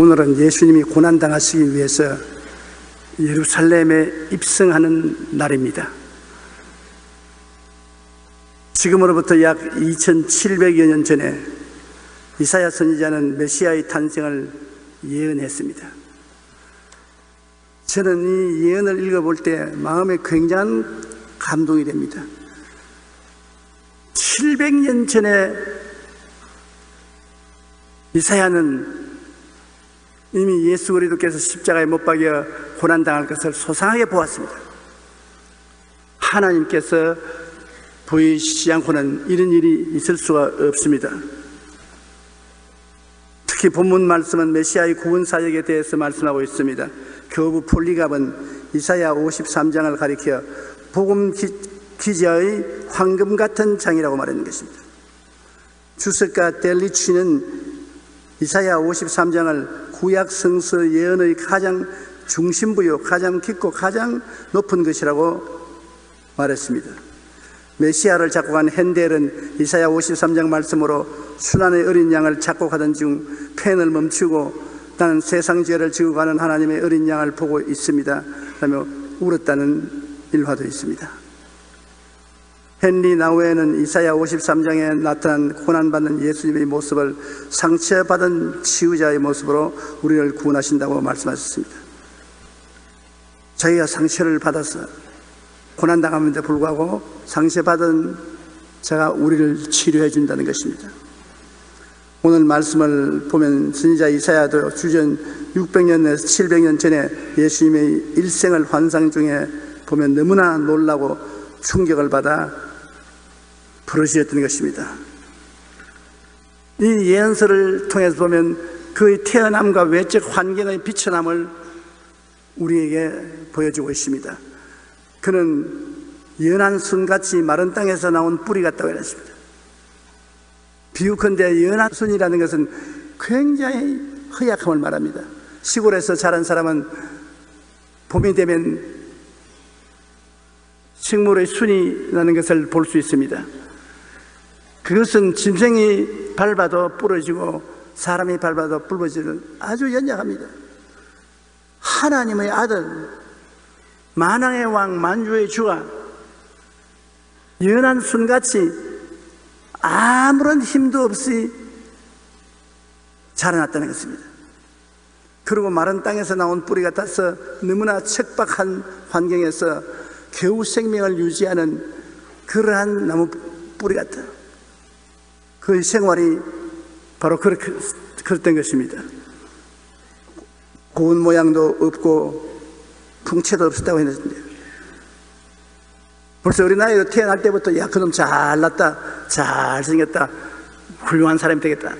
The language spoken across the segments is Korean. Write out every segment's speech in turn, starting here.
오늘은 예수님이 고난당하시기 위해서 예루살렘에 입성하는 날입니다. 지금으로부터 약 2700여 년 전에 이사야 선지자는 메시아의 탄생을 예언했습니다. 저는 이 예언을 읽어볼 때 마음에 굉장한 감동이 됩니다. 700년 전에 이사야는 이미 예수 그리스도께서 십자가에 못 박여 고난 당할 것을 소상하게 보았습니다. 하나님께서 보이시지 않고는 이런 일이 있을 수가 없습니다. 특히 본문 말씀은 메시아의 구원 사역에 대해서 말씀하고 있습니다. 교부 폴리갑은 이사야 53장을 가리켜 복음 기자의 황금 같은 장이라고 말하는 것입니다. 주석가 델리치는 이사야 53장을 구약 성서 예언의 가장 중심부요, 가장 깊고 가장 높은 것이라고 말했습니다. 메시아를 작곡한 헨델은 이사야 53장 말씀으로 순환의 어린 양을 작곡하던 중 펜을 멈추고 나는 세상 죄를 지고 가는 하나님의 어린 양을 보고 있습니다. 라며 울었다는 일화도 있습니다. 헨리 나우에는 이사야 53장에 나타난 고난받는 예수님의 모습을 상처받은 치유자의 모습으로 우리를 구원하신다고 말씀하셨습니다. 자기가 상처를 받아서 고난당함에도 불구하고 상처받은 자가 우리를 치료해 준다는 것입니다. 오늘 말씀을 보면 선지자 이사야도 주전 600년에서 700년 전에 예수님의 일생을 환상 중에 보면 너무나 놀라고 충격을 받아 부르짖었던 것입니다. 이 예언서를 통해서 보면 그의 태어남과 외적 환경의 비천함을 우리에게 보여주고 있습니다. 그는 연한 순같이 마른 땅에서 나온 뿌리 같다고 했습니다. 비유컨대 연한 순이라는 것은 굉장히 허약함을 말합니다. 시골에서 자란 사람은 봄이 되면 식물의 순이 나는 것을 볼 수 있습니다. 그것은 짐승이 밟아도 부러지고 사람이 밟아도 붉어지는 아주 연약합니다. 하나님의 아들, 만왕의 왕, 만주의 주가 연한 순같이 아무런 힘도 없이 자라났다는 것입니다. 그리고 마른 땅에서 나온 뿌리 같아서 너무나 척박한 환경에서 겨우 생명을 유지하는 그러한 나무 뿌리 같아. 그 생활이 바로 그렇게, 그랬던 것입니다. 고운 모양도 없고 풍채도 없었다고 했는데 벌써 나이로 태어날 때부터 야 그놈 잘났다 잘생겼다 훌륭한 사람이 되겠다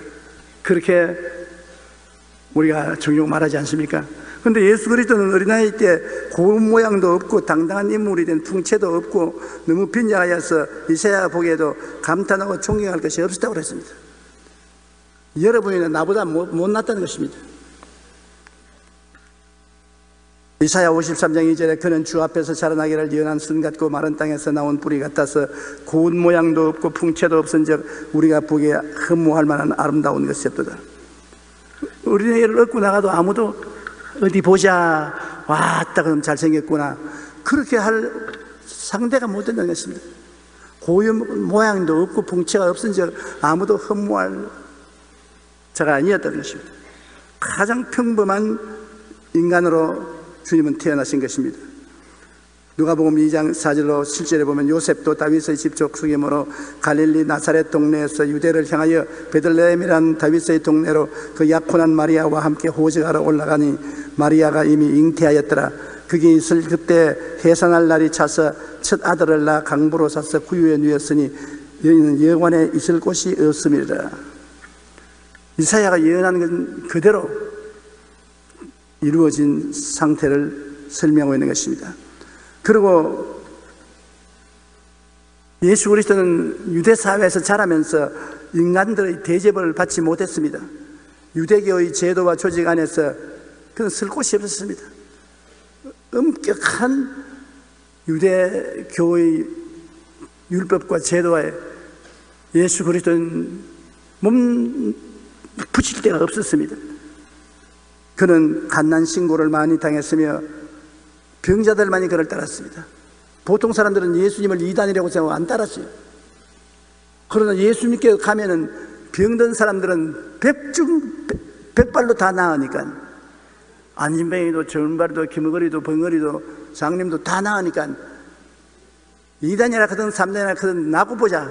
그렇게 우리가 종종 말하지 않습니까? 근데 예수 그리스도는 어린아이 때 고운 모양도 없고 당당한 인물이 된 풍채도 없고 너무 빈약하여서 이사야 보기에도 감탄하고 존경할 것이 없었다고 그랬습니다. 여러분이는 나보다 못났다는 것입니다. 이사야 53장 2절에 그는 주 앞에서 자라나기를 연한 순 같고 마른 땅에서 나온 뿌리 같아서 고운 모양도 없고 풍채도 없은즉 우리가 보기에 흠모할 만한 아름다운 것이었도다. 어린애를 얻고 나가도 아무도 어디 보자 왔다 그럼 잘생겼구나 그렇게 할 상대가 못 된다는 것입니다. 고유 모양도 없고 풍채가 없은즉 아무도 흠모할 자가 아니었다는 것입니다. 가장 평범한 인간으로 주님은 태어나신 것입니다. 누가복음 2장 4절로 7절에 보면 요셉도 다윗의 집 족속이므로 갈릴리 나사렛 동네에서 유대를 향하여 베들레헴이란 다윗의 동네로 그 약혼한 마리아와 함께 호적하러 올라가니 마리아가 이미 잉태하였더라. 그게 있을 그때 해산할 날이 차서 첫 아들을 낳아 강부로 사서 구유에 누였으니 여인은 영원에 있을 곳이 없음이라. 이사야가 예언한 건 그대로 이루어진 상태를 설명하고 있는 것입니다. 그리고 예수 그리스도는 유대 사회에서 자라면서 인간들의 대접을 받지 못했습니다. 유대교의 제도와 조직 안에서 그는 쓸 곳이 없었습니다. 엄격한 유대교의 율법과 제도에 예수 그리스도는 몸 붙일 데가 없었습니다. 그는 갓난 신고를 많이 당했으며 병자들만이 그를 따랐습니다. 보통 사람들은 예수님을 이단이라고 생각하고 안 따랐어요. 그러나 예수님께 가면은 병든 사람들은 백중 백발로 다 나으니까 안진뱅이도 전발도 김어거리도 벙어리도 장님도 다 나으니까 이단이라 하든 삼단이라 하든 나고 보자.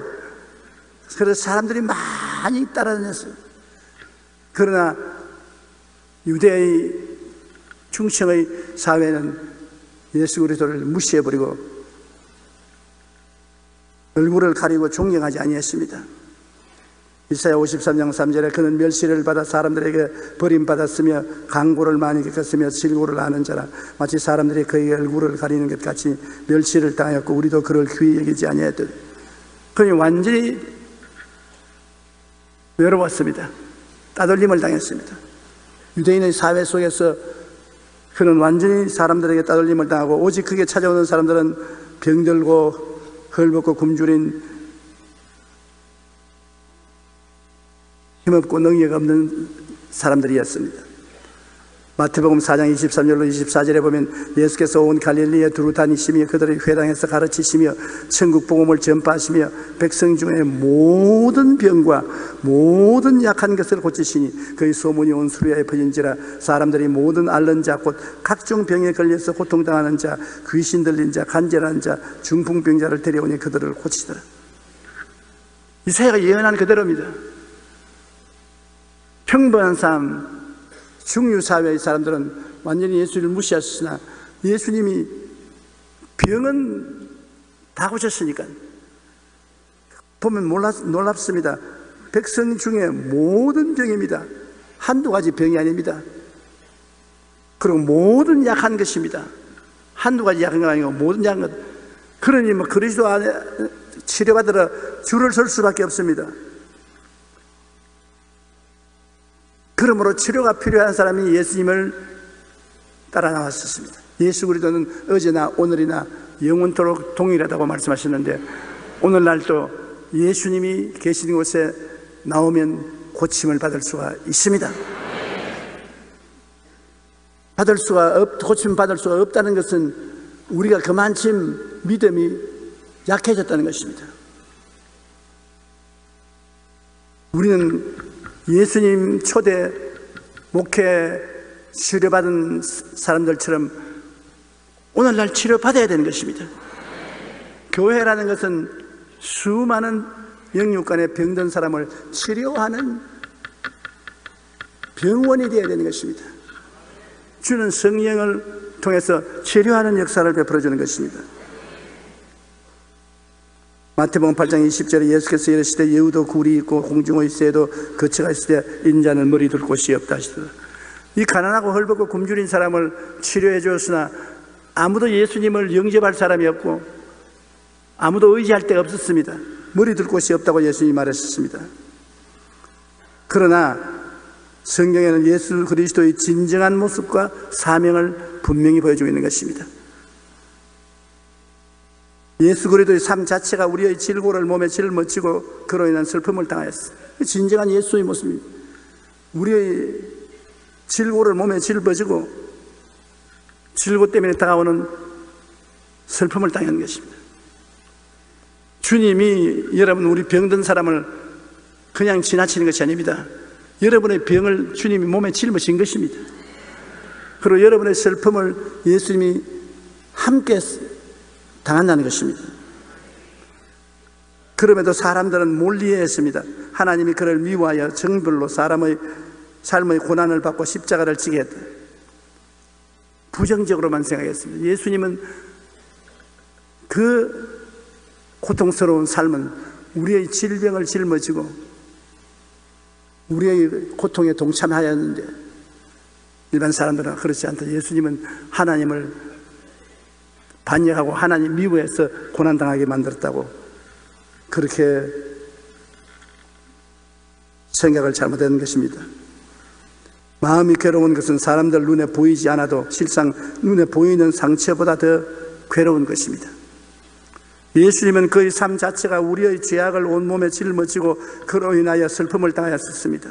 그래서 사람들이 많이 따라다녔어요. 그러나 유대의 충청의 사회는 예수 그리스도를 무시해버리고 얼굴을 가리고 존경하지 아니했습니다. 이사야 53장 3절에 그는 멸시를 받아 사람들에게 버림받았으며 강고를 많이 겪었으며 질고를 아는 자라 마치 사람들이 그의 얼굴을 가리는 것 같이 멸시를 당하였고 우리도 그를 귀히 여기지 아니했더니 그는 완전히 외로웠습니다. 따돌림을 당했습니다. 유대인의 사회 속에서 그는 완전히 사람들에게 따돌림을 당하고 오직 그게 찾아오는 사람들은 병들고 헐벗고 굶주린 힘없고 능력 없는 사람들이었습니다. 마태복음 4장 23절로 24절에 보면 예수께서 온 갈릴리에 두루 다니시며 그들의 회당에서 가르치시며 천국 복음을 전파하시며 백성 중에 모든 병과 모든 약한 것을 고치시니 그의 소문이 온 수리아에 퍼진지라 사람들이 모든 앓는 자 곧 각종 병에 걸려서 고통당하는 자 귀신 들린 자 간절한 자 중풍병자를 데려오니 그들을 고치더라. 이사야가 예언한 그대로입니다. 평범한 삶 중유사회의 사람들은 완전히 예수를 무시하셨으나 예수님이 병은 다 고쳤으니까 보면 놀랍, 놀랍습니다. 백성 중에 모든 병입니다. 한두 가지 병이 아닙니다. 그리고 모든 약한 것입니다. 한두 가지 약한 거 아니고 모든 약한 것. 그러니 뭐 그리스도 안에 치료받으러 줄을 설 수밖에 없습니다. 그러므로 치료가 필요한 사람이 예수님을 따라 나왔었습니다. 예수 그리스도는 어제나 오늘이나 영원토록 동일하다고 말씀하셨는데 오늘날도 예수님이 계시는 곳에 나오면 고침을 받을 수가 있습니다. 받을 수가 없, 고침 받을 수가 없다는 것은 우리가 그만큼 믿음이 약해졌다는 것입니다. 우리는 예수님 초대 목회 치료받은 사람들처럼 오늘날 치료받아야 되는 것입니다. 교회라는 것은 수많은 영육간에 병든 사람을 치료하는 병원이 되어야 되는 것입니다. 주는 성령을 통해서 치료하는 역사를 베풀어 주는 것입니다. 마태복음 8장 20절에 예수께서 이르시되 여우도 굴이 있고 공중의 새도 거처가 있을 때 인자는 머리 둘 곳이 없다 하시더라. 이 가난하고 헐벗고 굶주린 사람을 치료해 주었으나 아무도 예수님을 영접할 사람이 없고 아무도 의지할 데가 없었습니다. 머리 둘 곳이 없다고 예수님이 말했습니다. 그러나 성경에는 예수 그리스도의 진정한 모습과 사명을 분명히 보여주고 있는 것입니다 예수 그리스도의 삶 자체가 우리의 질고를 몸에 짊어지고 그로 인한 슬픔을 당하였어. 진정한 예수의 모습입니다. 우리의 질고를 몸에 짊어지고 질고 때문에 다가오는 슬픔을 당하는 것입니다. 주님이 여러분 우리 병든 사람을 그냥 지나치는 것이 아닙니다. 여러분의 병을 주님이 몸에 짊어진 것입니다. 그리고 여러분의 슬픔을 예수님이 함께 당한다는 것입니다. 그럼에도 사람들은 몰리했습니다. 하나님이 그를 미워하여 정별로 사람의 삶의 고난을 받고 십자가를 지게 했다. 부정적으로만 생각했습니다. 예수님은 그 고통스러운 삶은 우리의 질병을 짊어지고 우리의 고통에 동참하였는데 일반 사람들은 그렇지 않다. 예수님은 하나님을 반역하고 하나님 미워해서 고난당하게 만들었다고 그렇게 생각을 잘못한 것입니다. 마음이 괴로운 것은 사람들 눈에 보이지 않아도 실상 눈에 보이는 상처보다 더 괴로운 것입니다. 예수님은 그의 삶 자체가 우리의 죄악을 온몸에 짊어지고 그로 인하여 슬픔을 당하였습니다.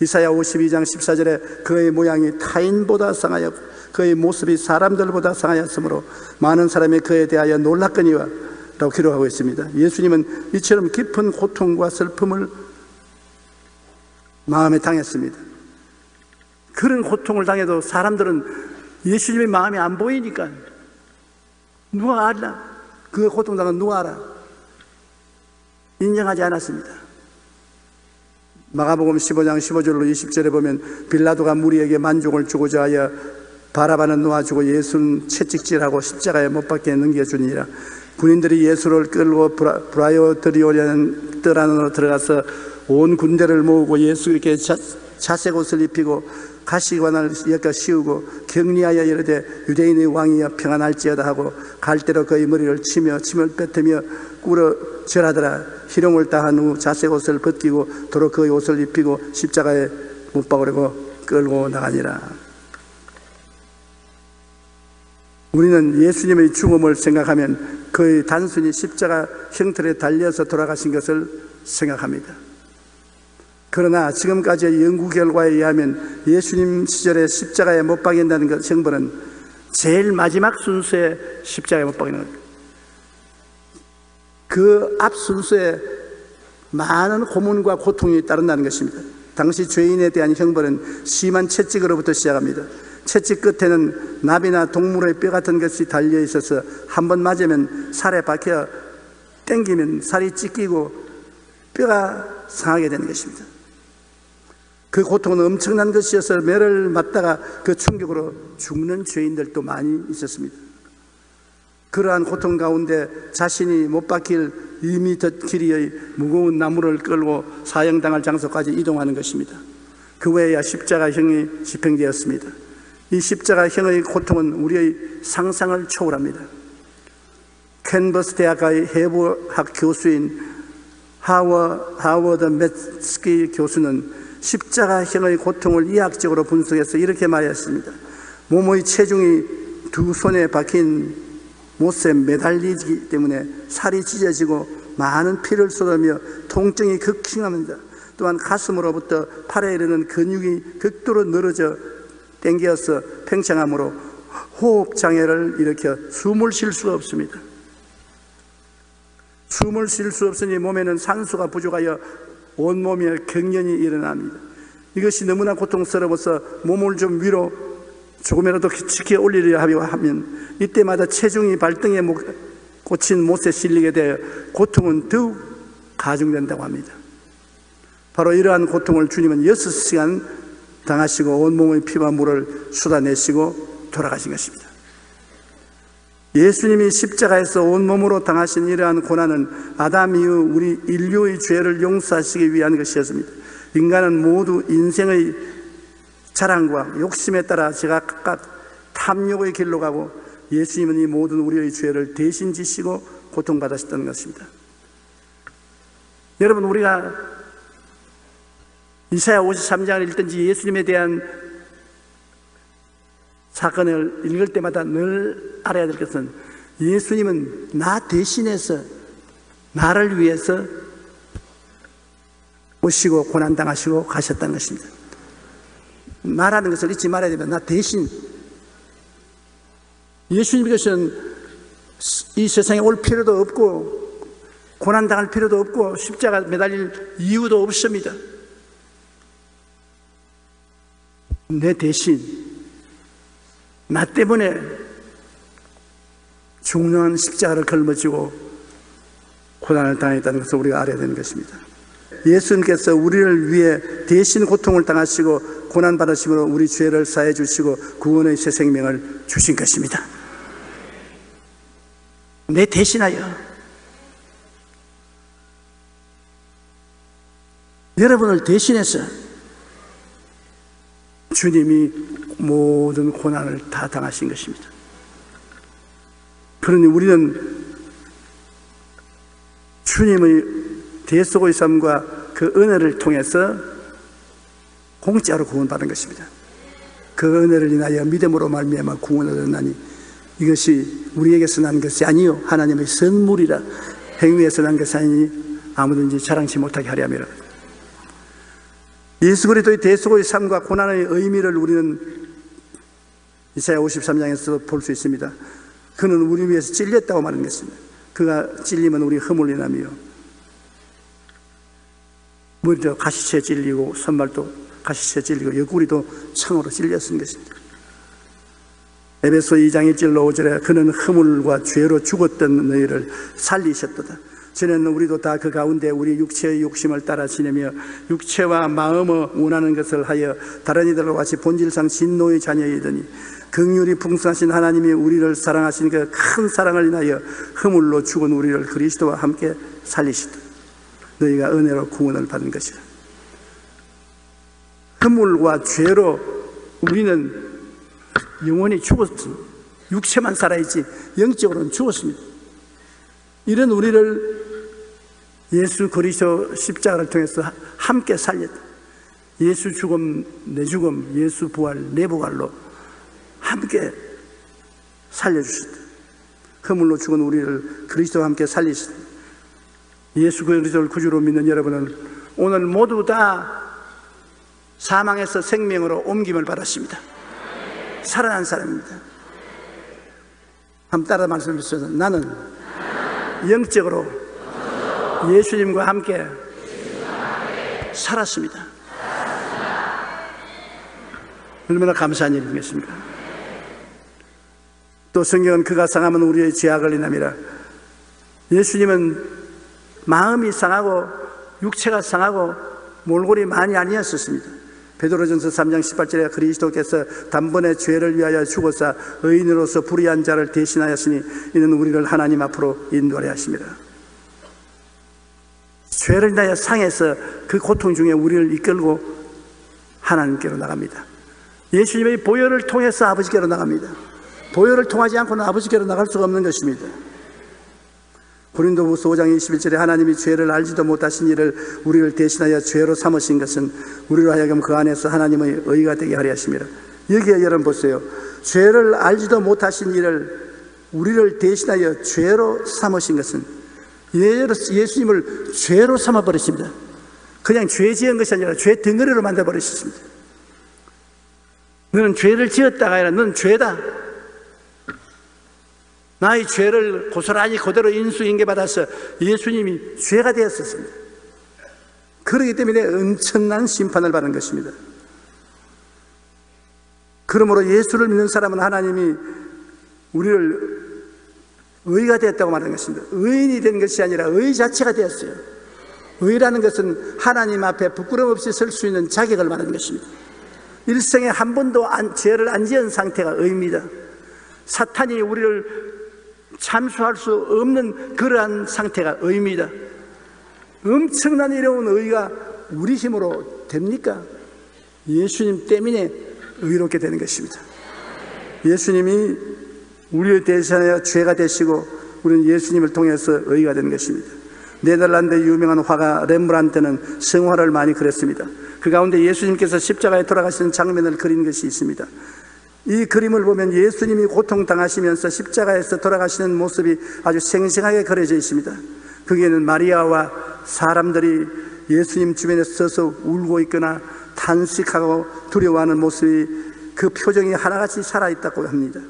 이사야 52장 14절에 그의 모양이 타인보다 상하여 그의 모습이 사람들보다 상하였으므로 많은 사람이 그에 대하여 놀랐거니와 라고 기록하고 있습니다. 예수님은 이처럼 깊은 고통과 슬픔을 마음에 당했습니다. 그런 고통을 당해도 사람들은 예수님의 마음이 안 보이니까 누가 알라? 그 고통당한 누가 알아? 인정하지 않았습니다. 마가복음 15장 15절로 20절에 보면 빌라도가 무리에게 만족을 주고자 하여 바라바는 놓아주고 예수는 채찍질하고 십자가에 못 박게 넘겨주니라. 군인들이 예수를 끌고 브라이어 드리오려는 뜰 안으로 들어가서 온 군대를 모으고 예수에게 자, 자색 옷을 입히고 가시관을 엮어 씌우고 격리하여 이르되 유대인의 왕이여 평안할지어다 하고 갈대로 그의 머리를 치며 침을 뱉으며 꿇어 절하더라 희롱을 다한 후 자색 옷을 벗기고 도로 그의 옷을 입히고 십자가에 못 박으려고 끌고 나가니라 우리는 예수님의 죽음을 생각하면 그의 단순히 십자가 형틀에 달려서 돌아가신 것을 생각합니다 그러나 지금까지의 연구 결과에 의하면 예수님 시절에 십자가에 못 박인다는 것 형벌은 제일 마지막 순서에 십자가에 못 박이는 겁니다. 그앞 순서에 많은 고문과 고통이 따른다는 것입니다. 당시 죄인에 대한 형벌은 심한 채찍으로부터 시작합니다. 채찍 끝에는 나비나 동물의 뼈 같은 것이 달려 있어서 한 번 맞으면 살에 박혀 땡기면 살이 찢기고 뼈가 상하게 되는 것입니다. 그 고통은 엄청난 것이어서 매를 맞다가 그 충격으로 죽는 죄인들도 많이 있었습니다. 그러한 고통 가운데 자신이 못 박힐 이미 덧길이의 무거운 나무를 끌고 사형당할 장소까지 이동하는 것입니다. 그 외에야 십자가형이 집행되었습니다. 이 십자가형의 고통은 우리의 상상을 초월합니다. 캔버스 대학의 해부학 교수인 하워, 하워드 메스키 교수는 십자가형의 고통을 이학적으로 분석해서 이렇게 말했습니다. 몸의 체중이 두 손에 박힌 못에 매달리기 때문에 살이 찢어지고 많은 피를 쏟으며 통증이 극심합니다. 또한 가슴으로부터 팔에 이르는 근육이 극도로 늘어져 땡겨서 팽창함으로 호흡 장애를 일으켜 숨을 쉴 수가 없습니다. 숨을 쉴 수 없으니 몸에는 산소가 부족하여 온몸에 경련이 일어납니다. 이것이 너무나 고통스러워서 몸을 좀 위로 조금이라도 지켜 올리려 하면 이때마다 체중이 발등에 꽂힌 못에 실리게 되어 고통은 더욱 가중된다고 합니다. 바로 이러한 고통을 주님은 6시간 당하시고 온몸의 피와 물을 쏟아내시고 돌아가신 것입니다. 예수님이 십자가에서 온몸으로 당하신 이러한 고난은 아담 이후 우리 인류의 죄를 용서하시기 위한 것이었습니다. 인간은 모두 인생의 자랑과 욕심에 따라 제각각 탐욕의 길로 가고 예수님은 이 모든 우리의 죄를 대신 지시고 고통받으셨다는 것입니다. 여러분 우리가 이사야 53장을 읽든지 예수님에 대한 사건을 읽을 때마다 늘 알아야 될 것은 예수님은 나 대신해서 나를 위해서 오시고 고난당하시고 가셨다는 것입니다. 나라는 것을 잊지 말아야 되면 나 대신 예수님께서는 이 세상에 올 필요도 없고 고난당할 필요도 없고 십자가 매달릴 이유도 없습니다. 내 대신 나 때문에 중요한 십자가를 걸머지고 고난을 당했다는 것을 우리가 알아야 되는 것입니다. 예수님께서 우리를 위해 대신 고통을 당하시고 고난 받으심으로 우리 죄를 사해 주시고 구원의 새 생명을 주신 것입니다. 내 대신하여 여러분을 대신해서 주님이 모든 고난을 다 당하신 것입니다. 그러니 우리는 주님의 대속의 삶과 그 은혜를 통해서 공짜로 구원받은 것입니다. 그 은혜를 인하여 믿음으로 말미암아 구원을 얻나니 이것이 우리에게서 난 것이 아니요 하나님의 선물이라 행위에서 난 것이 아니니 아무든지 자랑치 못하게 하려 함이라. 예수 그리스도의 대속의 삶과 고난의 의미를 우리는 이사야 53장에서 볼 수 있습니다. 그는 우리 위해서 찔렸다고 말하는 것입니다. 그가 찔리면 우리 허물이 나며 머리도 가시채 찔리고 손발도 가시채 찔리고 옆구리도 창으로 찔렸은 것입니다. 에베소 2장 1절 5절에 그는 허물과 죄로 죽었던 너희를 살리셨도다. 전에는 우리도 다 그 가운데 우리 육체의 욕심을 따라 지내며 육체와 마음을 원하는 것을 하여 다른 이들과 같이 본질상 진노의 자녀이더니 긍휼이 풍성하신 하나님이 우리를 사랑하신 그 큰 사랑을 인하여 허물로 죽은 우리를 그리스도와 함께 살리시다. 너희가 은혜로 구원을 받은 것이라. 허물과 죄로 우리는 영원히 죽었습니다. 육체만 살아있지 영적으로는 죽었습니다. 이런 우리를 예수 그리스도 십자가를 통해서 함께 살렸다. 예수 죽음 내 죽음, 예수 부활 내 부활로 함께 살려주셨다. 허물로 죽은 우리를 그리스도와 함께 살리셨다. 예수 그리스도를 구주로 믿는 여러분은 오늘 모두 다 사망에서 생명으로 옮김을 받았습니다. 살아난 사람입니다. 한번 따라 말씀해 주셔서 나는 영적으로 예수님과 함께 살았습니다. 얼마나 감사한 일이겠습니까? 또 성경은 그가 상하면 우리의 죄악을 인함이라 예수님은 마음이 상하고 육체가 상하고 몰골이 많이 아니었었습니다. 베드로전서 3장 18절에 그리스도께서 단번에 죄를 위하여 죽어서 의인으로서 불의한 자를 대신하였으니 이는 우리를 하나님 앞으로 인도하려 하십니다. 죄를 인하여 상해서 그 고통 중에 우리를 이끌고 하나님께로 나갑니다. 예수님의 보혈을 통해서 아버지께로 나갑니다. 보혈을 통하지 않고는 아버지께로 나갈 수가 없는 것입니다. 고린도후서 5장 21절에 하나님이 죄를 알지도 못하신 일을 우리를 대신하여 죄로 삼으신 것은 우리로 하여금 그 안에서 하나님의 의가 되게 하려 하심이라. 여기에 여러분 보세요. 죄를 알지도 못하신 일을 우리를 대신하여 죄로 삼으신 것은 예수님을 죄로 삼아 버리십니다. 그냥 죄 지은 것이 아니라 죄 덩어리로 만들어 버리셨습니다. 너는 죄를 지었다가 아니라 너는 죄다. 나의 죄를 고스란히 그대로 인수인계받아서 예수님이 죄가 되었었습니다. 그렇기 때문에 엄청난 심판을 받은 것입니다. 그러므로 예수를 믿는 사람은 하나님이 우리를 의가 되었다고 말하는 것입니다. 의인이 된 것이 아니라 의 자체가 되었어요. 의라는 것은 하나님 앞에 부끄럼 없이 설 수 있는 자격을 말하는 것입니다. 일생에 한 번도 안, 죄를 안 지은 상태가 의입니다. 사탄이 우리를 참수할 수 없는 그러한 상태가 의입니다. 엄청난 이로운 의가 우리 힘으로 됩니까? 예수님 때문에 의롭게 되는 것입니다. 예수님이 우리를 대신하여 죄가 되시고 우리는 예수님을 통해서 의가 되는 것입니다. 네덜란드 유명한 화가 렘브란트는 성화를 많이 그렸습니다. 그 가운데 예수님께서 십자가에 돌아가시는 장면을 그린 것이 있습니다. 이 그림을 보면 예수님이 고통당하시면서 십자가에서 돌아가시는 모습이 아주 생생하게 그려져 있습니다. 거기에는 마리아와 사람들이 예수님 주변에 서서 울고 있거나 탄식하고 두려워하는 모습이 그 표정이 하나같이 살아있다고 합니다.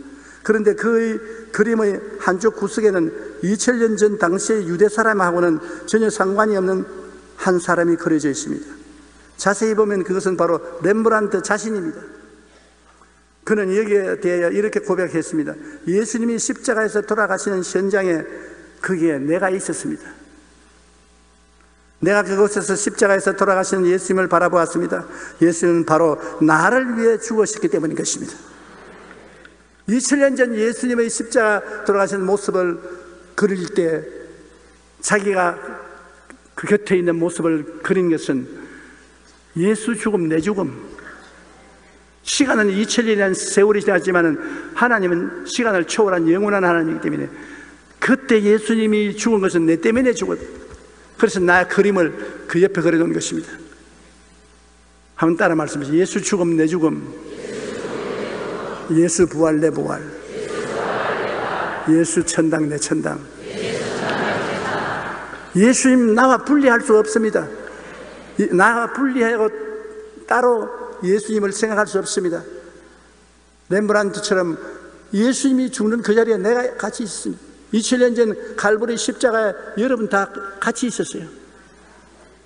그런데 그 그림의 한쪽 구석에는 2000년 전 당시의 유대 사람하고는 전혀 상관이 없는 한 사람이 그려져 있습니다. 자세히 보면 그것은 바로 렘브란트 자신입니다. 그는 여기에 대하여 이렇게 고백했습니다. 예수님이 십자가에서 돌아가시는 현장에 거기에 내가 있었습니다. 내가 그곳에서 십자가에서 돌아가시는 예수님을 바라보았습니다. 예수님은 바로 나를 위해 죽으셨기 때문인 것입니다. 2000년 전 예수님의 십자가 돌아가시는 모습을 그릴 때 자기가 그 곁에 있는 모습을 그린 것은 예수 죽음, 내 죽음, 시간은 2000년이라는 세월이 지났지만 하나님은 시간을 초월한 영원한 하나님이기 때문에 그때 예수님이 죽은 것은 내 때문에 죽었다. 그래서 나의 그림을 그 옆에 그려놓은 것입니다. 한번 따라 말씀하세요. 예수 죽음 내 죽음. 예수 부활 내 부활. 예수 천당 내 천당. 예수님 나와 분리할 수 없습니다. 나와 분리하고 따로 예수님을 생각할 수 없습니다. 렘브란트처럼 예수님이 죽는 그 자리에 내가 같이 있습니다. 2000년 전 갈보리 십자가에 여러분 다 같이 있었어요.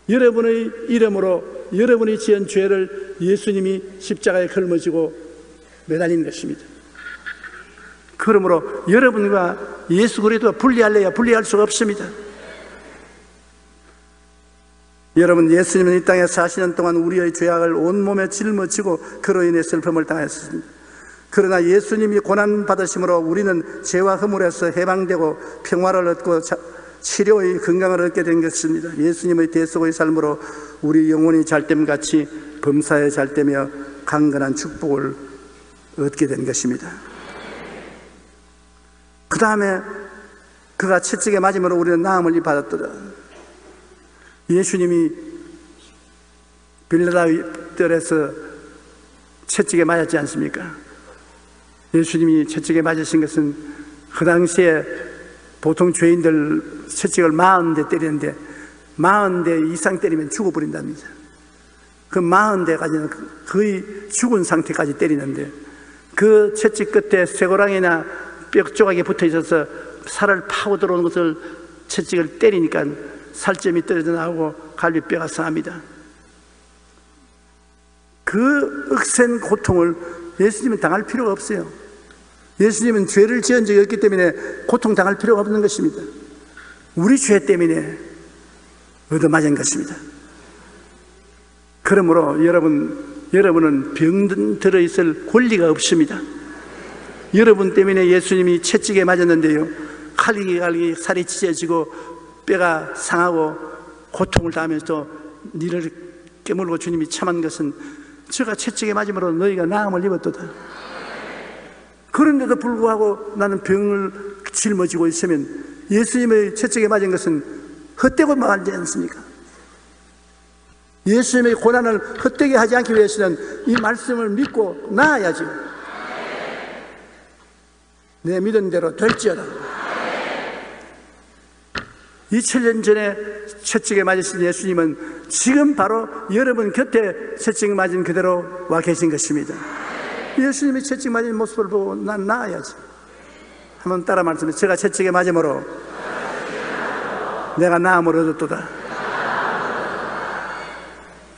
여러분의 이름으로 여러분이 지은 죄를 예수님이 십자가에 걸머지고 매달리는 것입니다. 그러므로 여러분과 예수 그리스도가 분리할래야 분리할 수가 없습니다. 여러분 예수님은 이 땅에 40년 동안 우리의 죄악을 온몸에 짊어지고 그로 인해 슬픔을 당했습니다. 그러나 예수님이 고난 받으심으로 우리는 죄와 허물에서 해방되고 평화를 얻고 치료의 건강을 얻게 된 것입니다. 예수님의 대속의 삶으로 우리 영혼이 잘됨 같이 범사에 잘되며 강건한 축복을 얻게 된 것입니다. 그 다음에 그가 채찍에 맞음으로 우리는 나음을 받았더라. 예수님이 빌라달에서 채찍에 맞았지 않습니까? 예수님이 채찍에 맞으신 것은 그 당시에 보통 죄인들 채찍을 마흔 대 때리는데 마흔 대 이상 때리면 죽어버린답니다. 그 마흔 대까지는 거의 죽은 상태까지 때리는데 그 채찍 끝에 쇠고랑이나 뼈 조각이 붙어 있어서 살을 파고 들어오는 것을 채찍을 때리니까 살점이 떨어져 나오고 갈비뼈가 상합니다. 그 억센 고통을 예수님은 당할 필요가 없어요. 예수님은 죄를 지은 적이 없기 때문에 고통당할 필요가 없는 것입니다. 우리 죄 때문에 얻어맞은 것입니다. 그러므로 여러분, 여러분은 병 들어있을 권리가 없습니다. 여러분 때문에 예수님이 채찍에 맞았는데요. 칼이 갈기 살이 찢어지고 뼈가 상하고 고통을 당하면서 니를 깨물고 주님이 참한 것은 저가 채찍에 맞음으로 너희가 나음을 입었도다. 그런데도 불구하고 나는 병을 짊어지고 있으면 예수님의 채찍에 맞은 것은 헛되고 말지 않습니까? 예수님의 고난을 헛되게 하지 않기 위해서는 이 말씀을 믿고 나아야지. 내 믿은 대로 될지어다. 2000년 전에 채찍에 맞으신 예수님은 지금 바로 여러분 곁에 채찍 맞은 그대로 와 계신 것입니다. 예수님이 채찍 맞은 모습을 보고 난 나아야지. 한번 따라 말씀해. 제가 채찍에 맞음으로 내가 나음을 얻었도다.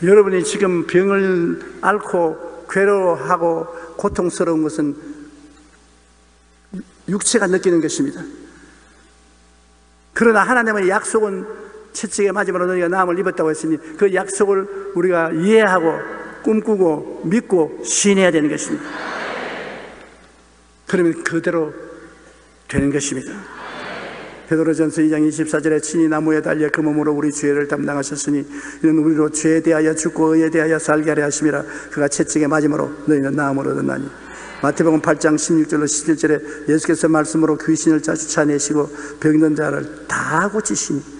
여러분이 지금 병을 앓고 괴로워하고 고통스러운 것은 육체가 느끼는 것입니다. 그러나 하나님의 약속은 채찍에 맞음으로 너희가 나음을 입었다고 했으니 그 약속을 우리가 이해하고 꿈꾸고 믿고 신해야 되는 것입니다. 그러면 그대로 되는 것입니다. 베드로전서 2장 24절에 친히 나무에 달려 그 몸으로 우리 죄를 담당하셨으니 이는 우리로 죄에 대하여 죽고 의에 대하여 살게 하려 하심이라 그가 채찍에 맞음으로 너희는 나음을 얻었나니 마태복음 8장 16절로 17절에 예수께서 말씀으로 귀신을 쫓아내시고 병든 자를 다 고치시니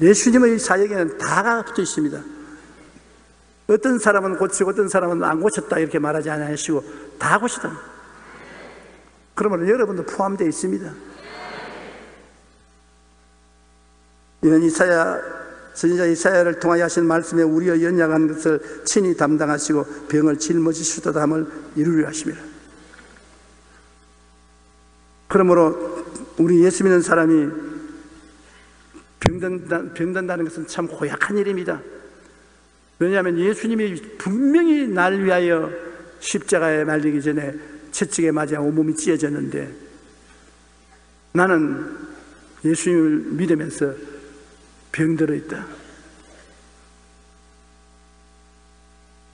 예수님의 사역에는 다가 붙어 있습니다. 어떤 사람은 고치고 어떤 사람은 안 고쳤다 이렇게 말하지 않으시고 다 고치다. 그러면 여러분도 포함되어 있습니다. 이는 이사야 선지자 이사야를 통하여 하신 말씀에 우리의 연약한 것을 친히 담당하시고 병을 짊어지시도다 함을 이루려 하십니다. 그러므로 우리 예수 믿는 사람이 병든다, 병든다는 것은 참 고약한 일입니다. 왜냐하면 예수님이 분명히 날 위하여 십자가에 말리기 전에 채찍에 맞아 온몸이 찢어졌는데 나는 예수님을 믿으면서 병들어 있다.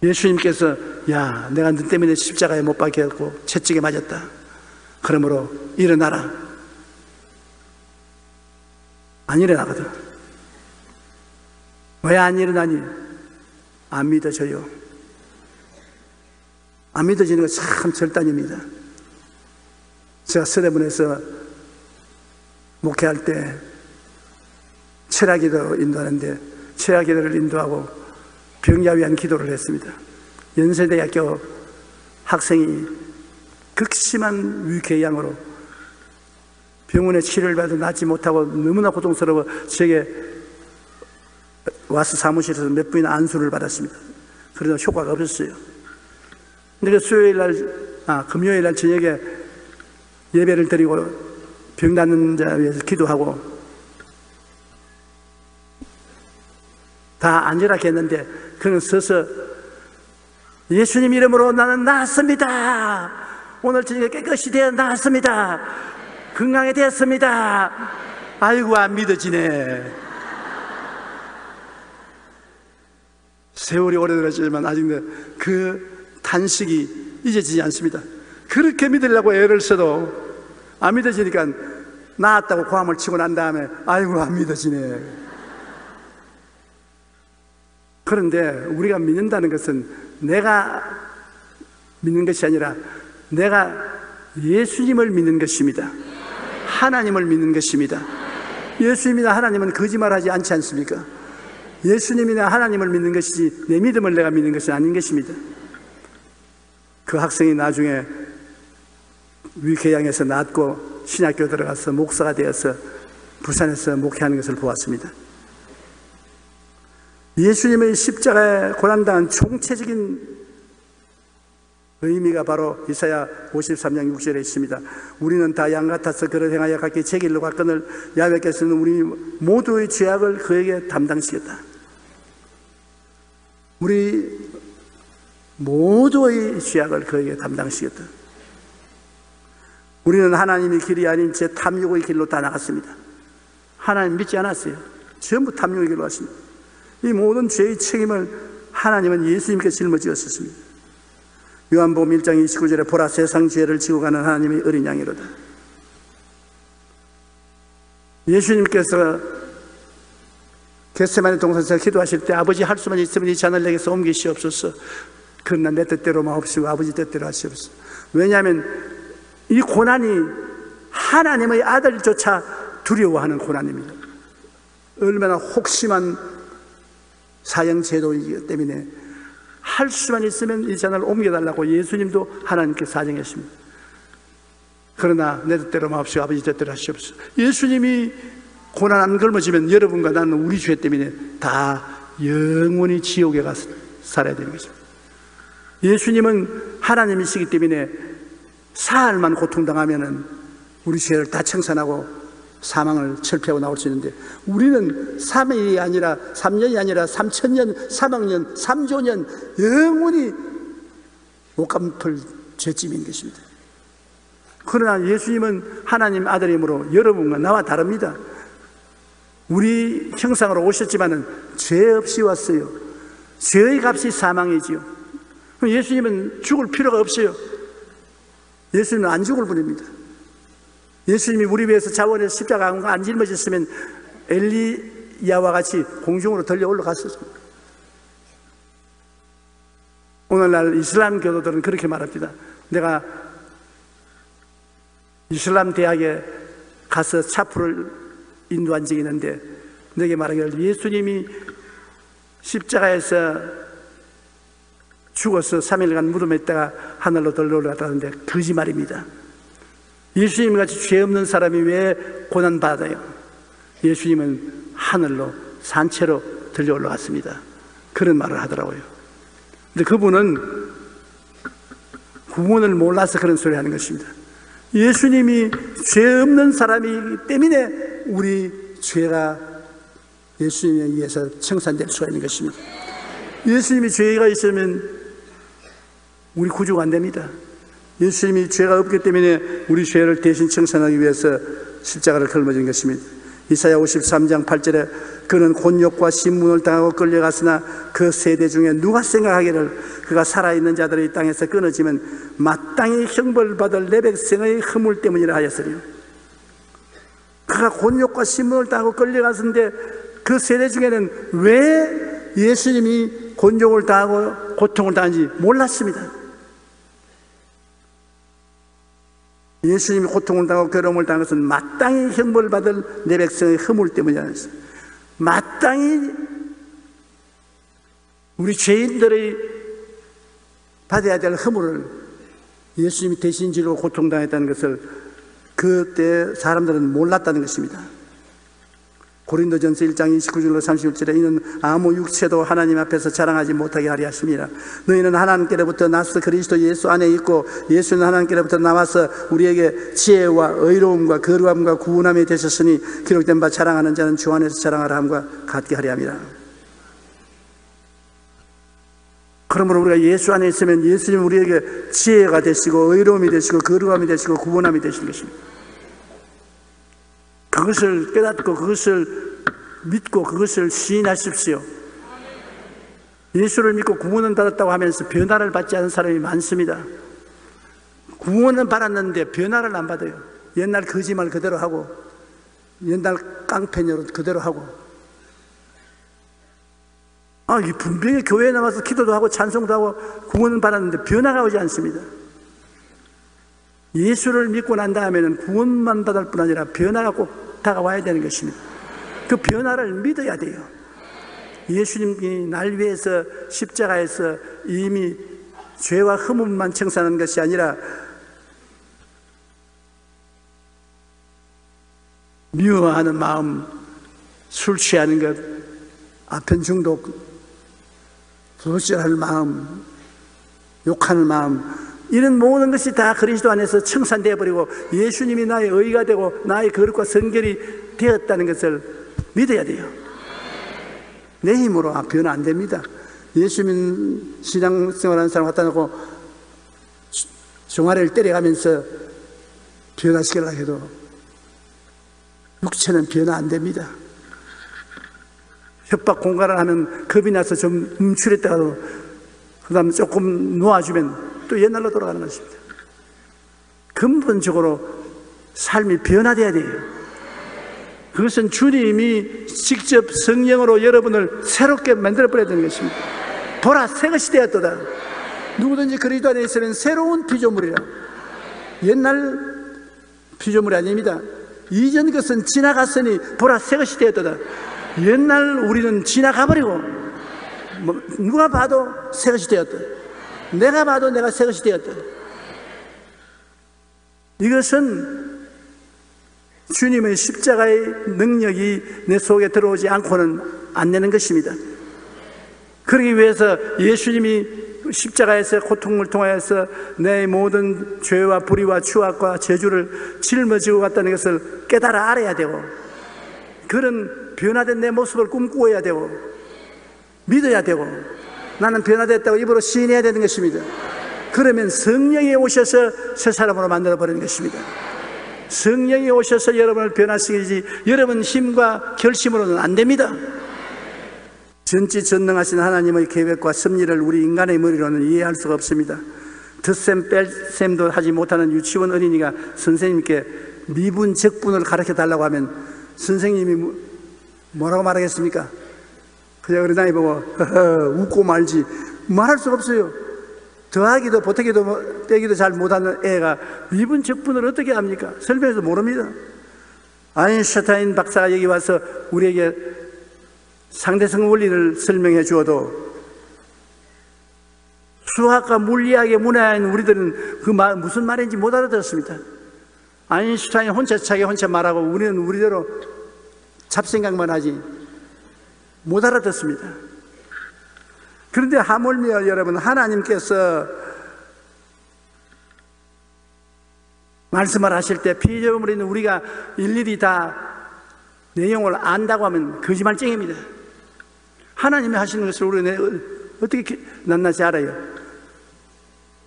예수님께서 야 내가 너 때문에 십자가에 못 박혔고 채찍에 맞았다. 그러므로 일어나라. 안 일어나거든. 왜 안 일어나니? 안 믿어져요. 안 믿어지는 건참 절단입니다. 제가 서대문에서 목회할 때 철학기도 인도하는데 철학기도를 인도하고 병야 위한 기도를 했습니다. 연세대학교 학생이 극심한 위궤양으로 병원에 치료를 받아 낫지 못하고 너무나 고통스러워 제게 와서 사무실에서 몇 분이나 안수를 받았습니다. 그러나 효과가 없었어요. 근데 그 수요일 날, 아, 금요일 날 저녁에 예배를 드리고 병 낫는 자 위해서 기도하고 다 앉으라 했는데 그는 서서 예수님 이름으로 나는 나았습니다. 오늘 저녁에 깨끗이 되어 나았습니다. 건강해 되었습니다. 아이고 안 믿어지네. 세월이 오래되었지만 아직 그 단식이 잊어지지 않습니다. 그렇게 믿으려고 애를 써도 안 믿어지니까 나았다고 고함을 치고 난 다음에 아이고 안 믿어지네. 그런데 우리가 믿는다는 것은 내가 믿는 것이 아니라 내가 예수님을 믿는 것입니다. 하나님을 믿는 것입니다. 예수님이나 하나님은 거짓말하지 않지 않습니까? 예수님이나 하나님을 믿는 것이지 내 믿음을 내가 믿는 것이 아닌 것입니다. 그 학생이 나중에 위궤양에서 낫고 신학교 들어가서 목사가 되어서 부산에서 목회하는 것을 보았습니다. 예수님의 십자가에 고난당한 총체적인 의미가 바로 이사야 53장 6절에 있습니다. 우리는 다 양 같아서 그를 행하여 각기 제 길로 갔거늘 야외께서는 우리 모두의 죄악을 그에게 담당시켰다. 우리 모두의 죄악을 그에게 담당시켰다. 우리는 하나님의 길이 아닌 제 탐욕의 길로 다 나갔습니다. 하나님 믿지 않았어요. 전부 탐욕의 길로 갔습니다. 이 모든 죄의 책임을 하나님은 예수님께 짊어지었습니다. 요한복음 1장 29절에 보라 세상 죄를 지고 가는 하나님의 어린 양이로다. 예수님께서 겟세마네 동산에서 기도하실 때 아버지 할 수만 있으면 이 잔을 내게서 옮기시옵소서. 그러나 내 뜻대로 마옵시고 아버지 뜻대로 하시옵소서. 왜냐하면 이 고난이 하나님의 아들조차 두려워하는 고난입니다. 얼마나 혹심한 사형제도이기 때문에 할 수만 있으면 이 잔을 옮겨달라고 예수님도 하나님께 사정했습니다. 그러나 내 뜻대로 마옵시고 아버지 뜻대로 하시옵소서. 예수님이 고난 안 걸머지면 여러분과 나는 우리 죄 때문에 다 영원히 지옥에 가서 살아야 되는 것입니다. 예수님은 하나님이시기 때문에 사흘만 고통당하면은 우리 죄를 다 청산하고 사망을 철폐하고 나올 수 있는데 우리는 3일이 아니라 3년이 아니라 3천년, 3억년, 3조년 영원히 못 갚을 죄짐인 것입니다. 그러나 예수님은 하나님 아들이므로 여러분과 나와 다릅니다. 우리 형상으로 오셨지만은 죄 없이 왔어요. 죄의 값이 사망이지요. 예수님은 죽을 필요가 없어요. 예수님은 안 죽을 분입니다. 예수님이 우리 위해서 자원해서 십자가 안 짊어졌으면 엘리야와 같이 공중으로 들려 올라갔었습니다. 오늘날 이슬람 교도들은 그렇게 말합니다. 내가 이슬람 대학에 가서 차프를 인도한 적이 있는데 내게 말하기를 예수님이 십자가에서 죽어서 3일간 무덤에 있다가 하늘로 들러 올라갔다는데 거짓말입니다. 예수님 같이 죄 없는 사람이 왜 고난 받아요? 예수님은 하늘로 산채로 들려 올라갔습니다. 그런 말을 하더라고요. 근데 그분은 구원을 몰라서 그런 소리 하는 것입니다. 예수님이 죄 없는 사람이기 때문에 우리 죄가 예수님에 의해서 청산될 수가 있는 것입니다. 예수님이 죄가 있으면 우리 구조가 안 됩니다. 예수님이 죄가 없기 때문에 우리 죄를 대신 청산하기 위해서 십자가를 걸머진 것입니다. 이사야 53장 8절에 그는 곤욕과 신문을 당하고 끌려갔으나 그 세대 중에 누가 생각하기를 그가 살아있는 자들의 땅에서 끊어지면 마땅히 형벌받을 내 백성의 허물 때문이라 하였으리요. 그가 곤욕과 신문을 당하고 끌려갔는데 그 세대 중에는 왜 예수님이 곤욕을 당하고 고통을 당한지 몰랐습니다. 예수님이 고통을 당하고 괴로움을 당한 것은 마땅히 형벌 받을 내 백성의 허물 때문이라는 것입 마땅히 우리 죄인들의 받아야 될 허물을 예수님이 대신 지로 고통당했다는 것을 그때 사람들은 몰랐다는 것입니다. 고린도전서 1장 29절로 31절에 이는 아무 육체도 하나님 앞에서 자랑하지 못하게 하리 하십니다. 너희는 하나님께로부터 나서 그리스도 예수 안에 있고 예수는 하나님께로부터 나와서 우리에게 지혜와 의로움과 거룩함과 구원함이 되셨으니 기록된 바 자랑하는 자는 주 안에서 자랑하라 함과 같게 하리 함이라. 그러므로 우리가 예수 안에 있으면 예수님 우리에게 지혜가 되시고 의로움이 되시고 거룩함이 되시고 구원함이 되시는 것입니다. 그것을 깨닫고 그것을 믿고 그것을 시인하십시오. 예수를 믿고 구원은 받았다고 하면서 변화를 받지 않은 사람이 많습니다. 구원은 받았는데 변화를 안 받아요. 옛날 거짓말 그대로 하고 옛날 깡패녀로 그대로 하고 아, 이 분명히 교회에 나와서 기도도 하고 찬송도 하고 구원은 받았는데 변화가 오지 않습니다. 예수를 믿고 난 다음에는 구원만 받을 뿐 아니라 변화가 꼭 다가와야 되는 것입니다. 그 변화를 믿어야 돼요. 예수님이 날 위해서 십자가에서 이미 죄와 흠음만 청산한 것이 아니라 미워하는 마음, 술 취하는 것, 아편 중독, 부실할 마음, 욕하는 마음, 이런 모든 것이 다 그리스도 안에서 청산되어 버리고 예수님이 나의 의가 되고 나의 거룩과 성결이 되었다는 것을 믿어야 돼요. 내 힘으로 변화 안 됩니다. 예수님 신앙생활하는 사람 갖다 놓고 종아리를 때려가면서 변화시키려고 해도 육체는 변화 안 됩니다. 협박 공갈을 하면 겁이 나서 좀 움츠렸다가도 그 다음에 조금 놓아주면 또 옛날로 돌아가는 것입니다. 근본적으로 삶이 변화돼야 돼요. 그것은 주님이 직접 성령으로 여러분을 새롭게 만들어버려야 되는 것입니다. 보라, 새 것이 되었도다. 누구든지 그리스도 안에 있으면 새로운 피조물이라. 옛날 피조물이 아닙니다. 이전 것은 지나갔으니 보라, 새 것이 되었도다. 옛날 우리는 지나가버리고 뭐 누가 봐도 새 것이 되었다. 내가 봐도 내가 새 것이 되었다. 이것은 주님의 십자가의 능력이 내 속에 들어오지 않고는 안 되는 것입니다. 그러기 위해서 예수님이 십자가에서 고통을 통하여서 내 모든 죄와 불의와 추악과 저주를 짊어지고 갔다는 것을 깨달아 알아야 되고 그런 변화된 내 모습을 꿈꾸어야 되고 믿어야 되고 나는 변화됐다고 입으로 시인해야 되는 것입니다. 그러면 성령이 오셔서 새 사람으로 만들어 버리는 것입니다. 성령이 오셔서 여러분을 변화시키지 여러분 힘과 결심으로는 안 됩니다. 전지전능하신 하나님의 계획과 섭리를 우리 인간의 머리로는 이해할 수가 없습니다. 듣셈 뺄셈도 하지 못하는 유치원 어린이가 선생님께 미분 적분을 가르쳐 달라고 하면 선생님이 뭐라고 말하겠습니까? 그냥 어린아이 보고 웃고 말지 말할 수가 없어요. 더하기도 보태기도 뭐, 떼기도 잘 못하는 애가 미분 적분을 어떻게 합니까? 설명해서 모릅니다. 아인슈타인 박사가 여기 와서 우리에게 상대성 원리를 설명해 주어도 수학과 물리학의 문화인 우리들은 그 말, 무슨 말인지 못 알아들었습니다. 아인슈타인 혼자 차게 혼자 말하고 우리는 우리대로 잡생각만 하지 못 알아듣습니다. 그런데 하물며 여러분 하나님께서 말씀을 하실 때 피조물인 우리가 일일이 다 내용을 안다고 하면 거짓말쟁입니다. 하나님이 하시는 것을 우리는 어떻게 낱낱이 알아요?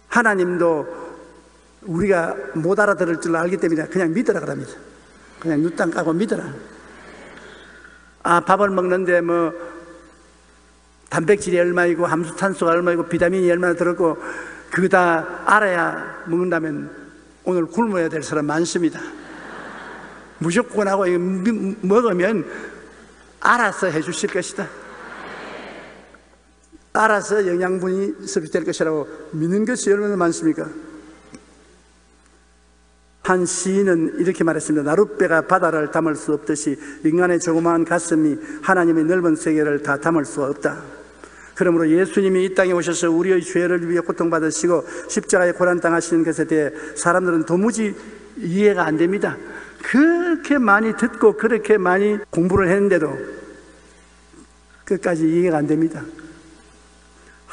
하나님도 우리가 못 알아들을 줄 알기 때문에 그냥 믿으라 그럽니다. 그냥 눈 땅 까고 믿어라. 아, 밥을 먹는데 뭐 단백질이 얼마이고 함수탄수가 얼마이고 비타민이 얼마나 들었고 그거 다 알아야 먹는다면 오늘 굶어야 될 사람 많습니다. 무조건 하고 먹으면 알아서 해 주실 것이다. 알아서 영양분이 섭취될 것이라고 믿는 것이 얼마나 많습니까? 한 시인은 이렇게 말했습니다. 나룻배가 바다를 담을 수 없듯이 인간의 조그마한 가슴이 하나님의 넓은 세계를 다 담을 수 없다. 그러므로 예수님이 이 땅에 오셔서 우리의 죄를 위해 고통받으시고 십자가에 고난당하시는 것에 대해 사람들은 도무지 이해가 안 됩니다. 그렇게 많이 듣고 그렇게 많이 공부를 했는데도 끝까지 이해가 안 됩니다.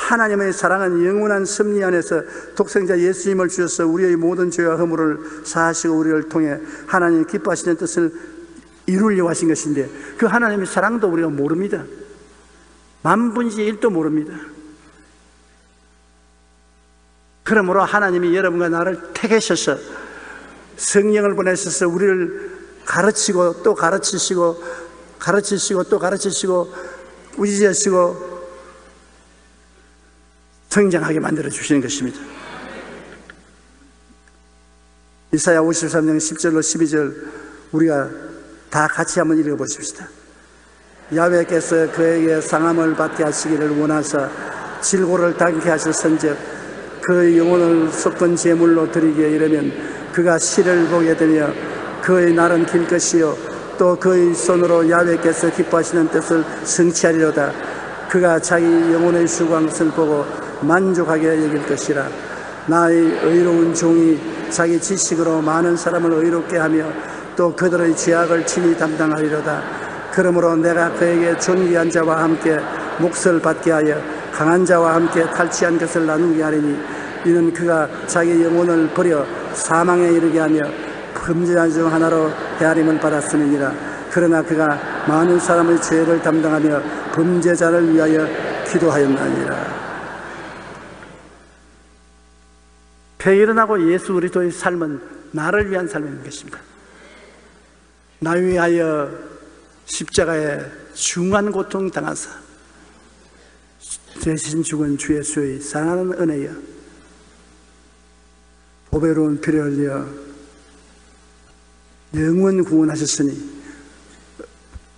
하나님의 사랑은 영원한 섭리 안에서 독생자 예수님을 주셔서 우리의 모든 죄와 허물을 사하시고 우리를 통해 하나님 기뻐하시는 뜻을 이루려고 하신 것인데 그 하나님의 사랑도 우리가 모릅니다. 만분지 일도 모릅니다. 그러므로 하나님이 여러분과 나를 택하셔서 성령을 보내셔서 우리를 가르치고 또 가르치시고 가르치시고 또 가르치시고 꾸짖으시고 성장하게 만들어 주시는 것입니다. 이사야 53장 10절로 12절 우리가 다 같이 한번 읽어보십시다. 야외께서 그에게 상함을 받게 하시기를 원하사 질고를 당케 하실 선적 그의 영혼을 섞은 제물로 드리기에 이르면 그가 시를 보게 되며 그의 날은 길 것이요 또 그의 손으로 야외께서 기뻐하시는 뜻을 성취하리로다 그가 자기 영혼의 수광을 보고 만족하게 여길 것이라. 나의 의로운 종이 자기 지식으로 많은 사람을 의롭게 하며 또 그들의 죄악을 친히 담당하리로다. 그러므로 내가 그에게 존귀한 자와 함께 몫을 받게 하여 강한 자와 함께 탈취한 것을 나누게 하리니 이는 그가 자기 영혼을 버려 사망에 이르게 하며 범죄자 중 하나로 헤아림을 받았음이니라. 그러나 그가 많은 사람의 죄를 담당하며 범죄자를 위하여 기도하였나니라 폐 일어나고 예수 그리스도의 삶은 나를 위한 삶인 것입니다 나 위하여 십자가에 중한 고통 당하사 대신 죽은 주 예수의 사랑하는 은혜여 보배로운 피를 흘려 영원 구원하셨으니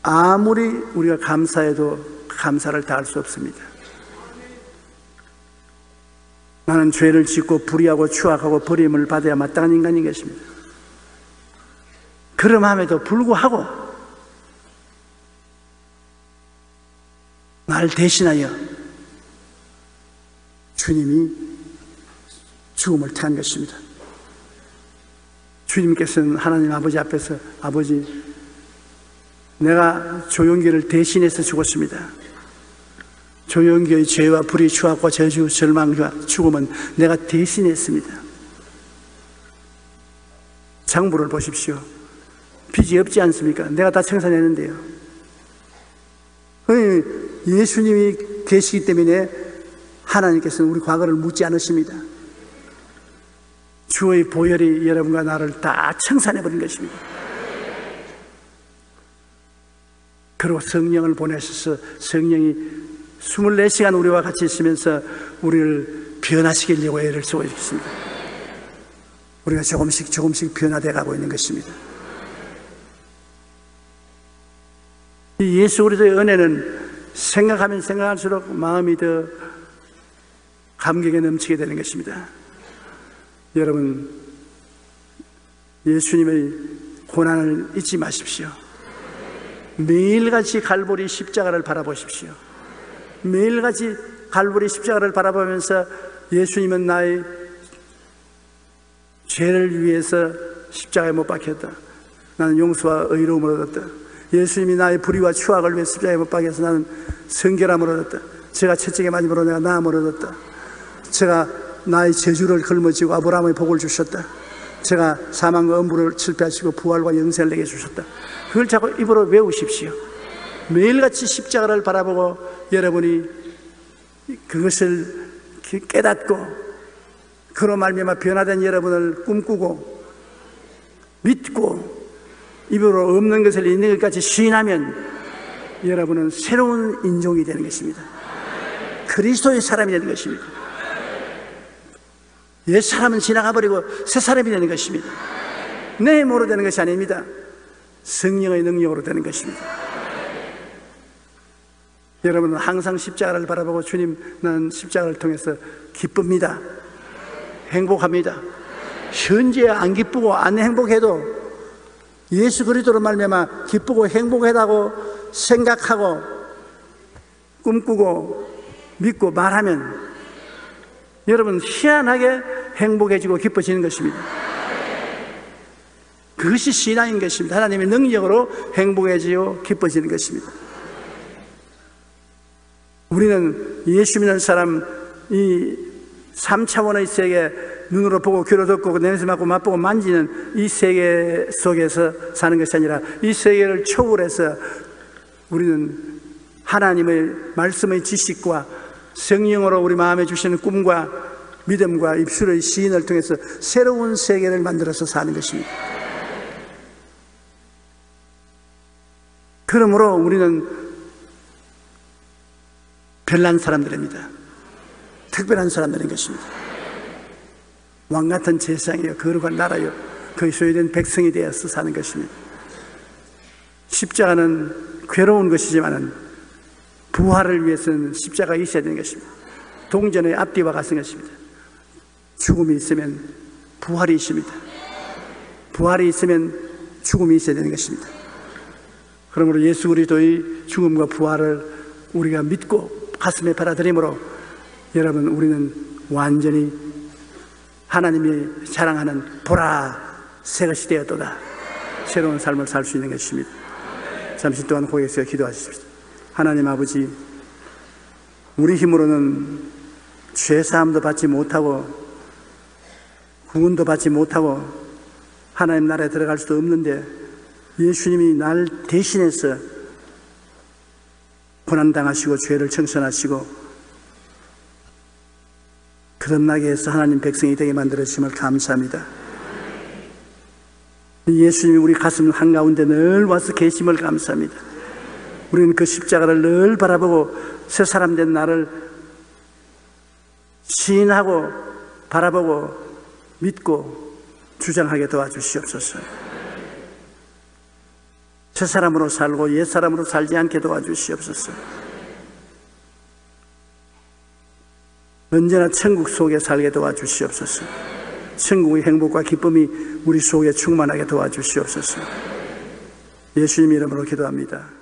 아무리 우리가 감사해도 감사를 다할 수 없습니다. 나는 죄를 짓고 불의하고 추악하고 버림을 받아야 마땅한 인간인 것입니다. 그럼함에도 불구하고 날 대신하여 주님이 죽음을 택한 것입니다. 주님께서는 하나님 아버지 앞에서 아버지 내가 조용기를 대신해서 죽었습니다. 조용기의 죄와 불의 추악과 저주 절망과 죽음은 내가 대신했습니다. 장부를 보십시오. 빚이 없지 않습니까? 내가 다 청산했는데요. 예수님이 계시기 때문에 하나님께서는 우리 과거를 묻지 않으십니다. 주의 보혈이 여러분과 나를 다 청산해버린 것입니다. 그리고 성령을 보내셔서 성령이 24시간 우리와 같이 있으면서 우리를 변화시키려고 애를 쓰고 있습니다. 우리가 조금씩 조금씩 변화되어 가고 있는 것입니다. 이 예수 그리스도의 은혜는 생각하면 생각할수록 마음이 더 감격에 넘치게 되는 것입니다. 여러분, 예수님의 고난을 잊지 마십시오. 매일같이 갈보리 십자가를 바라보십시오. 매일같이 갈보리 십자가를 바라보면서 예수님은 나의 죄를 위해서 십자가에 못 박혔다. 나는 용서와 의로움을 얻었다. 예수님이 나의 불의와 추악을 위해 십자가에 못 박혀서 나는 성결함을 얻었다. 제가 채찍에 맞음으로 내가 나음을 얻었다. 제가 나의 재주를 걸머지고 아브라함의 복을 주셨다. 제가 사망과 음부를 실패하시고 부활과 영생을 내게 주셨다. 그걸 자꾸 입으로 외우십시오. 매일같이 십자가를 바라보고 여러분이 그것을 깨닫고 그로 말미암아 변화된 여러분을 꿈꾸고 믿고 입으로 없는 것을 있는 것까지 시인하면 여러분은 새로운 인종이 되는 것입니다. 그리스도의 사람이 되는 것입니다. 옛 사람은 지나가 버리고 새 사람이 되는 것입니다. 내 힘으로 되는 것이 아닙니다. 성령의 능력으로 되는 것입니다. 여러분은 항상 십자가를 바라보고 주님, 나는 십자가를 통해서 기쁩니다. 행복합니다. 현재 안 기쁘고 안 행복해도 예수 그리스도로 말미암아 기쁘고 행복하다고 생각하고 꿈꾸고 믿고 말하면 여러분 희한하게 행복해지고 기뻐지는 것입니다. 그것이 신앙인 것입니다. 하나님의 능력으로 행복해지요 기뻐지는 것입니다. 우리는 예수 믿는 사람 이 3차원의 세계 눈으로 보고 귀로 듣고 냄새 맡고 맛보고 만지는 이 세계 속에서 사는 것이 아니라 이 세계를 초월해서 우리는 하나님의 말씀의 지식과 성령으로 우리 마음에 주시는 꿈과 믿음과 입술의 시인을 통해서 새로운 세계를 만들어서 사는 것입니다. 그러므로 우리는 별난 사람들입니다. 특별한 사람들인 것입니다. 왕 같은 세상이요, 거룩한 나라요, 그 소유된 백성이 되어서 사는 것입니다. 십자가는 괴로운 것이지만은 부활을 위해서는 십자가가 있어야 되는 것입니다. 동전의 앞뒤와 같은 것입니다. 죽음이 있으면 부활이 있습니다. 부활이 있으면 죽음이 있어야 되는 것입니다. 그러므로 예수 그리스도의 죽음과 부활을 우리가 믿고 가슴에 받아들이므로 여러분 우리는 완전히 하나님이 자랑하는 보라 새 것이 되었도다. 새로운 삶을 살 수 있는 것입니다. 잠시 동안 고개에서 기도하십시오. 하나님 아버지, 우리 힘으로는 죄사함도 받지 못하고 구원도 받지 못하고 하나님 나라에 들어갈 수도 없는데 예수님이 날 대신해서 고난당하시고 죄를 청산하시고 거듭나게 해서 하나님 백성이 되게 만들어주심을 감사합니다. 예수님이 우리 가슴 한가운데 늘 와서 계심을 감사합니다. 우리는 그 십자가를 늘 바라보고 새 사람 된 나를 시인하고 바라보고 믿고 주장하게 도와주시옵소서. 새 사람으로 살고 옛 사람으로 살지 않게 도와주시옵소서. 언제나 천국 속에 살게 도와주시옵소서. 천국의 행복과 기쁨이 우리 속에 충만하게 도와주시옵소서. 예수님 이름으로 기도합니다.